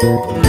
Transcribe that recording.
Música